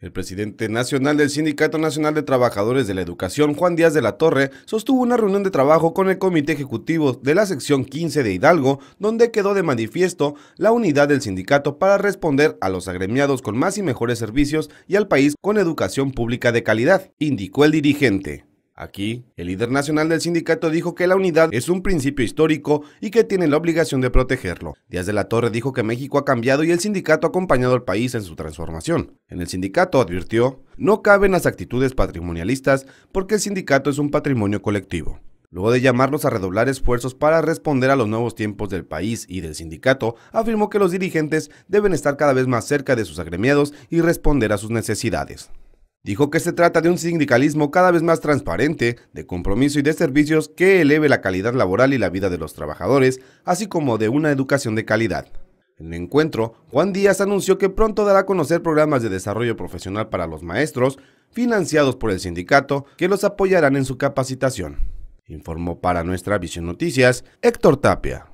El presidente nacional del Sindicato Nacional de Trabajadores de la Educación, Juan Díaz de la Torre, sostuvo una reunión de trabajo con el Comité Ejecutivo de la sección 15 de Hidalgo, donde quedó de manifiesto la unidad del sindicato para responder a los agremiados con más y mejores servicios y al país con educación pública de calidad, indicó el dirigente. Aquí, el líder nacional del sindicato dijo que la unidad es un principio histórico y que tiene la obligación de protegerlo. Díaz de la Torre dijo que México ha cambiado y el sindicato ha acompañado al país en su transformación. En el sindicato advirtió, no caben las actitudes patrimonialistas porque el sindicato es un patrimonio colectivo. Luego de llamarlos a redoblar esfuerzos para responder a los nuevos tiempos del país y del sindicato, afirmó que los dirigentes deben estar cada vez más cerca de sus agremiados y responder a sus necesidades. Dijo que se trata de un sindicalismo cada vez más transparente, de compromiso y de servicios que eleve la calidad laboral y la vida de los trabajadores, así como de una educación de calidad. En el encuentro, Juan Díaz anunció que pronto dará a conocer programas de desarrollo profesional para los maestros, financiados por el sindicato, que los apoyarán en su capacitación. Informó para nuestra Visión Noticias Héctor Tapia.